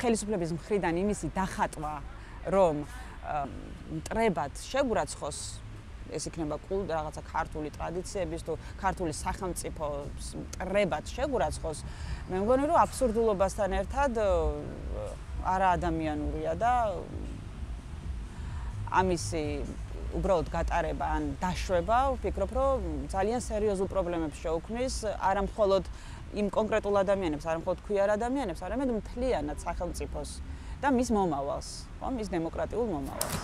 ხელისუფლების მხრიდან იმისი დახატვა, რომ მტრებად შეგურაცხოს ეს იქნება კულ რაღაცა ქართული ტრადიციების თუ ქართული სახელმწიფოს მტრებად შეგურაცხოს, მე მგონი რომ აბსურდულობასთან ერთად არა ადამიანურია და ამისი უბრალოდ გატარება ან დაშვება, ვფიქრობ, რომ ძალიან სერიოზულ პრობლემებს შეუქმნის, არა მხოლოდ იმ კონკრეტულ ადამიანებს, არა მხოლოდ ქვიარ ადამიანებს, არამედ მთლიანად სახელმწიფოს და მის მომავალს, ხო, მის დემოკრატიულ მომავალს.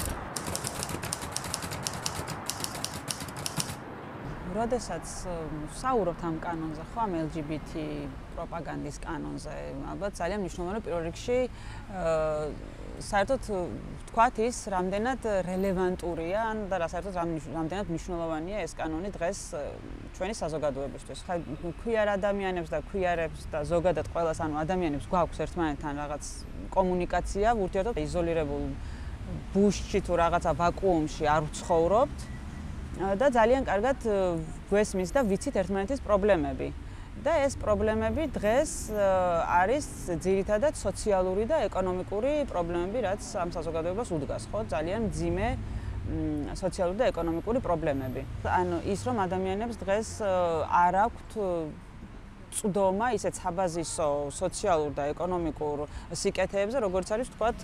როდესაც საუბრობთ ამ კანონზე, ხო, ამ LGBT პროპაგანდის კანონზე, ალბათ ძალიან მნიშვნელოვანია პირველ რიგში საერთოდ ვთქვათ ის, რამდენად რელევანტურია ან და რა საერთოდ რამდენად მნიშვნელოვანია ეს კანონი დღეს ჩვენი საზოგადოებისთვის. ხა ქვიარ ადამიანებს და ქვიარებს და ზოგადად ყველას ანუ ადამიანებს გვაქვს ერთმანეთთან რაღაც კომუნიკაცია, ურთიერთობა იზოლირებულ ბუშში თუ რაღაცა ვაკუუმში არ ვცხოვრობთ და ძალიან კარგად გვესმის და ვიცით ერთმანეთის პრობლემები. და ეს პრობლემები დღეს არის ძირითადად სოციალური და ეკონომიკური პრობლემები, რაც ამ საზოგადოებას უდგას, ხო? ძალიან ძიმე სოციალური და ეკონომიკური პრობლემები. ანუ ის რომ ადამიანებს დღეს არ აქვთ წვდომა ისეთ საბაზისო სოციალურ და ეკონომიკურ სიკეთეებზე, როგორც არის თქვათ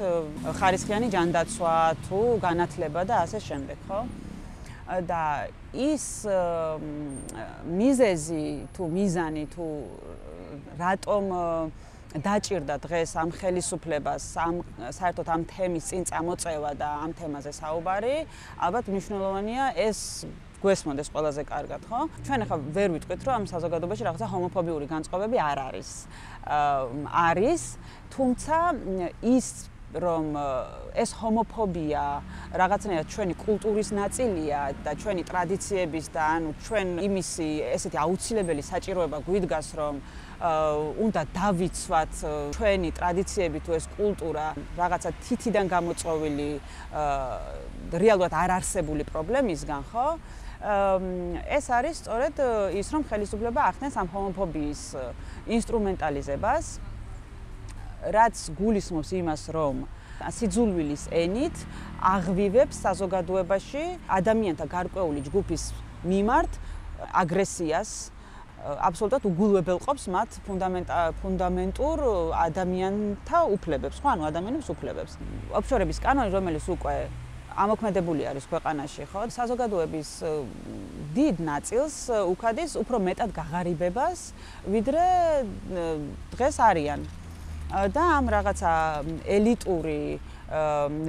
ხარისხიანი ჯანდაცვა თუ განათლება და ასე შემდეგ, ხო? და ის მიზეზი თუ მიზანი თუ რატომ დაჭირდა დღეს ამ ხელისუფლებას ამ საერთოდ ამ თემის წინ წამოწევა და ამ თემაზე საუბარი ალბათ მნიშვნელოვანია ეს გვესმოდეს ყველაზე კარგად ხო? ჩვენ ახლა ვერ ვიტყვით რომ ამ საზოგადოებაში რაღაცა ჰომოფობიური განწყობები არ არის. არის თუმცა ის რომ ეს ჰომოფობია რაღაცნაირად ჩვენი კულტურის ნაწილია და ჩვენი ტრადიციების და ანუ ჩვენ იმისი ესეთი აუცილებელი საჭიროება გვიდგას რომ უნდა დავიცვათ ჩვენი ტრადიციები თუ ეს კულტურა რაღაცა თითიდან გამოწვეული რეალურად არ არსებული პრობლემისგან ხო? ეს არის სწორედ ის რომ ხელისუფლება ახდენს ამ ჰომოფობიის ინსტრუმენტალიზებას რაც გულისხმობს იმას, რომ სიძულვილის ენით აღვივებს საზოგადოებაში ადამიანთა გარკვეული ჯგუფის მიმართ აგრესიას აბსოლუტურად უგულვებელყოფს მათ ფუნდამენტურ ადამიანთა უფლებებს, ხო, ანუ ადამიანების უფლებებს. ოფშორების კანონი, რომელიც უკვე ამოქმედებული არის ქვეყანაში, ხო, საზოგადოების დიდ ნაწილს უქადის უფრო მეტად გაღარიბებას, ვიდრე დღეს არიან. და ამ რაღაცა ელიტური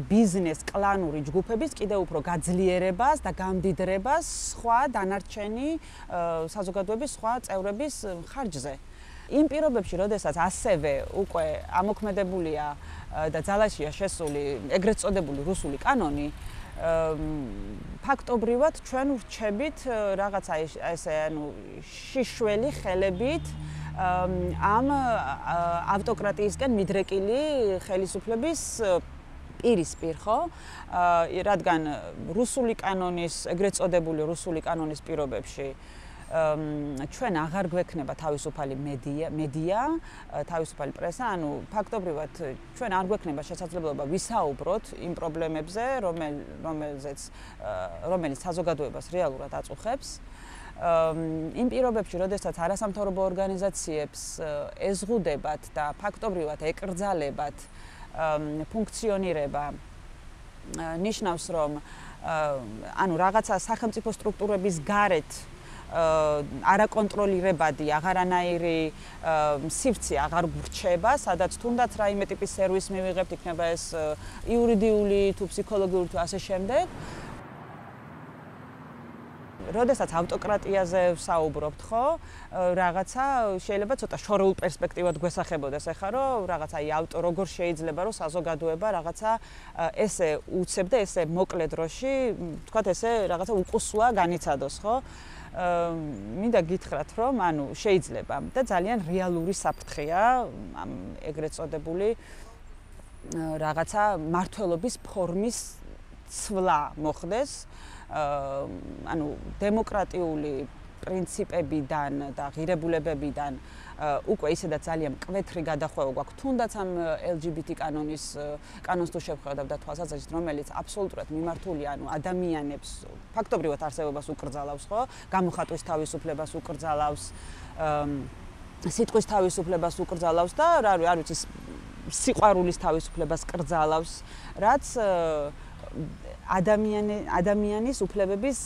ბიზნეს კლანური ჯგუფების კიდევ უფრო გაძლიერებას და გამდიდრებას სხვა დანარჩენი საზოგადოების სხვა წევრების ხარჯზე. იმ პირობებში, როდესაც ასევე უკვე ამოქმედებულია და ძალაშია შესული ეგრეთ წოდებული რუსული კანონი, ფაქტობრივად ჩვენ ვრჩებით რაღაცა ესე ანუ შიშველი ხელებით ამ ავტოკრატიისკენ მიდრეკილი ხელისუფლების პირისპირ ხო? რადგან რუსული კანონის, ეგრეთ წოდებული რუსული კანონის პირობებში ჩვენ აღარ გვექნება თავისუფალი მედია, მედია, თავისუფალი პრესა, ანუ ფაქტობრივად ჩვენ არ გვექნება შესაძლებლობა ვისაუბროთ იმ პრობლემებზე, რომელ რომელზეც რომელიც საზოგადოებას რეალურად აწუხებს. იმ პირობებში, როდესაც არასამთავრობო ორგანიზაციებს ეზღუდებათ და ფაქტობრივად ეკრძალებათ ფუნქციონირება ნიშნავს რომ ანუ რაღაცა სახელმწიფო სტრუქტურების გარეთ არაკონტროლირებადი აღარანაირი სივრცე აღარ გრჩება, სადაც თუნდაც რაიმე ტიპის სერვისი მივიღებთ, იქნება ეს იურიდიული თუ ფსიქოლოგიური თუ ასე შემდეგ. როდესაც ავტოკრატიაზე ვსაუბრობთ, ხო, რაღაცა შეიძლება ცოტა შორეულ პერსპექტივად გვესახებოდეს, ახლა რომ რაღაცა აი ავტო როგორ შეიძლება რომ საზოგადოება რაღაცა ესე უცებ და ესე მოკლე დროში, თქვათ ესე რაღაცა უყუსვა განიცადოს, ხო? მინდა გითხრათ, რომ ანუ შეიძლება და ძალიან რეალური საფრთხეა ამ ეგრეთ წოდებული რაღაცა მართლობის ფორმის ცვლა მოხდეს. ანუ დემოკრატიული პრინციპებიდან და ღირებულებებიდან უკვე ისედაც ძალიან მკვეთრი გადახვევა გვაქვს. თუნდაც ამ LGBT კანონის კანონს თუ შევხედავ და თვალსაზრისით რომელიც აბსოლუტურად მიმართულია ანუ ადამიანებს ფაქტობრივად არსებობას უკრძალავს ხო? გამოხატვის თავისუფლებას უკრძალავს სიტყვის თავისუფლებას უკრძალავს და რა არ ვიცი სიყვარულის თავისუფლებას კრძალავს რაც ადამიანი ადამიანის უფლებების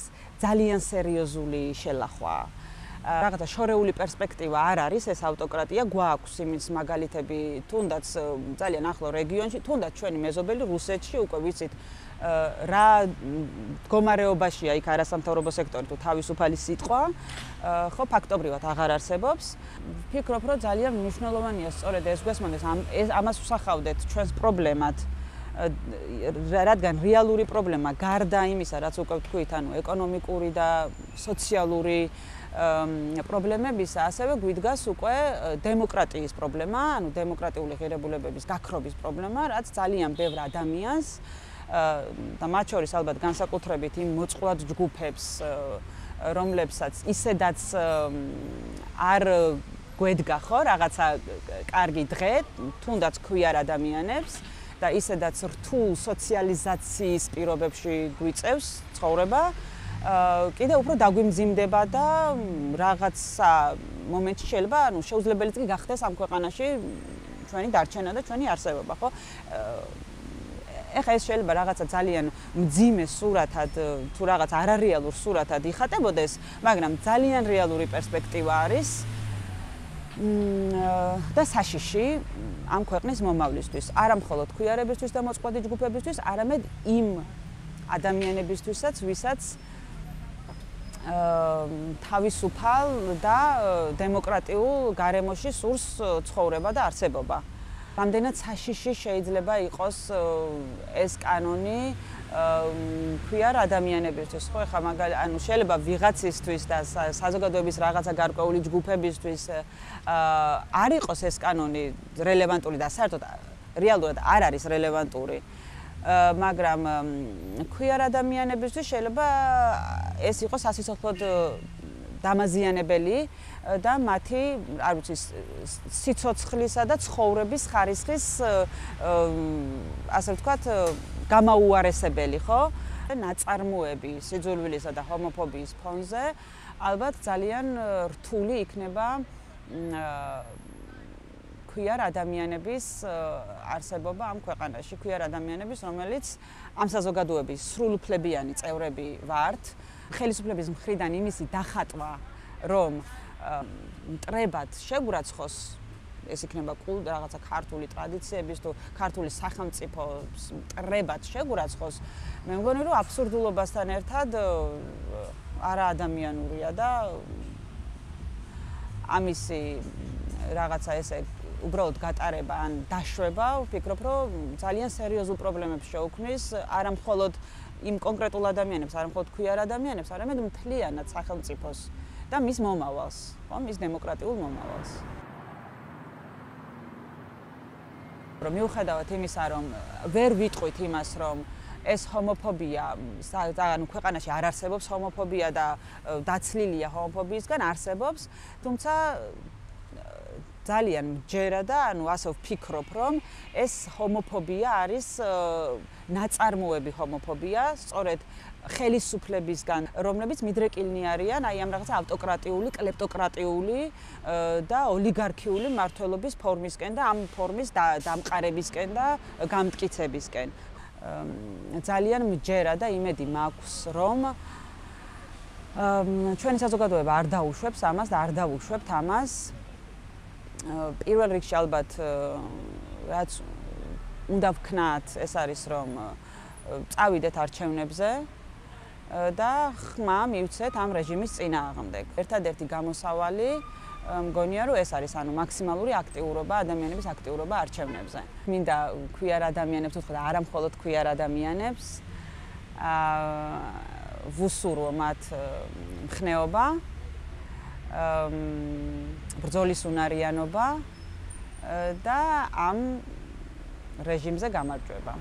ძალიან სერიოზული შელახვაა. რაღაცა შორეული პერსპექტივა არ არის ეს ავტოკრატია. გვაქვს იმის მაგალითები თუნდაც ძალიან ახლო რეგიონში თუნდაც ჩვენი მეზობელი რუსეთში უკვე ვიცით რა მდგომარეობაშია იქ არასამთავრობო სექტორი თუ თავისუფალი სიტყვა. ხო ფაქტობრივად აღარ არსებობს. ფიქრობ რომ ძალიან მნიშვნელოვანია სწორედ ეს გვესმოდეს. ამ ამას ვსახავდეთ ჩვენს პრობლემად რადგან რეალური პრობლემა გარდა იმისა რაც უკვე ვთქვით ანუ ეკონომიკური და სოციალური პრობლემებისა ასევე გვიდგას უკვე დემოკრატიის პრობლემა ანუ დემოკრატიული ღირებულებების გაქრობის პრობლემა რაც ძალიან ბევრ ადამიანს და მათ შორის ალბათ განსაკუთრებით იმ მოწყვლად ჯგუფებს რომლებსაც ისედაც არ გვედგა ხო რაღაცა კარგი დღე თუნდაც ქვიარ ადამიანებს და ისედაც რთულ სოციალიზაციის პირობებში გვიწევს ცხოვრება. კიდე უფრო დაგვიმძიმდება და რაღაცა მომენტში შეიძლება ანუ შეუძლებელიც კი გახდეს ამ ქვეყანაში ჩვენი დარჩენა და ჩვენი არსებობა ხო? ეხა ეს შეიძლება რაღაცა ძალიან მძიმე სურათად თუ რაღაც არარეალურ სურათად იხატებოდეს, მაგრამ ძალიან რეალური პერსპექტივა არის და საშიში ამ ქვეყნის მომავლისთვის, არა მხოლოდ ქუიარებისთვის და მოწყვლადი ჯგუფებისთვის, არამედ იმ ადამიანებისთვისაც, ვისაც თავისუფალ და დემოკრატიულ გარემოში სურს ცხოვრება და არსებობა. რამდენად საშიში შეიძლება იყოს ეს კანონი? ქვია ადამიანებისთვის? ხო ხა მაგალ ანუ შეიძლება ვიღაცისთვის და საზოგადოების რაღაცა გარკვეული ჯგუფებისთვის არ იყოს ეს კანონი რელევანტური და საერთოდ რეალურად არ არის რელევანტური. მაგრამ ქვია ადამიანებისთვის შეიძლება ეს იყოს ასიცოცხლოდ დამაზიანებელი და მათი, არ ვიცი, სიცოცხლისა და ცხოვრების ხარისხის ასე ვთქვათ, გამაუარესებელი, ხო? ნაწარმოები სიძულვილისა და ჰომოფობიის ფონზე ალბათ ძალიან რთული იქნება ქვიარ ადამიანების არსებობა ამ ქვეყანაში, ქვიარ ადამიანების, რომელიც ამ საზოგადოების სრულუფლებიანი წევრები ვართ. ხელისუფლების მხრიდან იმისი დახატვა, რომ მტრებად შეგვრაცხოს ეს იქნება კულ რაღაცა ქართული ტრადიციების თუ ქართული სახელმწიფოს მტრებად შეგვრაცხოს მე მგონი რომ აბსურდულობასთან ერთად არა ადამიანურია და ამისი რაღაცა ესე უბრალოდ გატარება ან დაშვება ვფიქრობ რომ ძალიან სერიოზულ პრობლემებს შეუქმნის არა მხოლოდ იმ კონკრეტულ ადამიანებს, არა მხოლოდ ქვიარ ადამიანებს, არამედ მთლიანად სახელმწიფოს და მის მომავალს, ხო, მის დემოკრატიულ მომავალს. რომ მიუხედავად იმისა, რომ ვერ ვიტყვით იმას, რომ ეს ჰომოფობია, ანუ ქვეყანაში არ არსებობს ჰომოფობია და დაცლილია ჰომოფობიისგან არსებობს, თუმცა ძალიან მჯერა და ანუ ასე ვფიქრობ, რომ ეს ჰომოფობია არის ნაწარმოები ჰომოფობია, სწორედ ხელისუფლებისგან, რომლებიც მიდრეკილნი არიან აი ამ რაღაცა ავტოკრატიული, კლეპტოკრატიული და ოლიგარქიული მართლობის ფორმისკენ და ამ ფორმის დამყარებისკენ და გამტკიცებისკენ. ძალიან მჯერა და იმედი მაქვს, რომ ჩვენი საზოგადოება არ დაუშვებს ამას და არ დაუშვებთ ამას. პირველ რიგში ალბათ რაც უნდა ვქნათ ეს არის რომ წავიდეთ არჩევნებზე და ხმა მივცეთ ამ რეჟიმის წინააღმდეგ. ერთადერთი გამოსავალი მგონია რომ ეს არის ანუ მაქსიმალური აქტიურობა ადამიანების აქტიურობა არჩევნებზე. მინდა ქვიარ ადამიანებს და არა მხოლოდ ქვიარ ადამიანებს აა ვუსურო მათ მხნეობა ბრძოლის უნარიანობა და ამ რეჟიმზე გამარჯვება.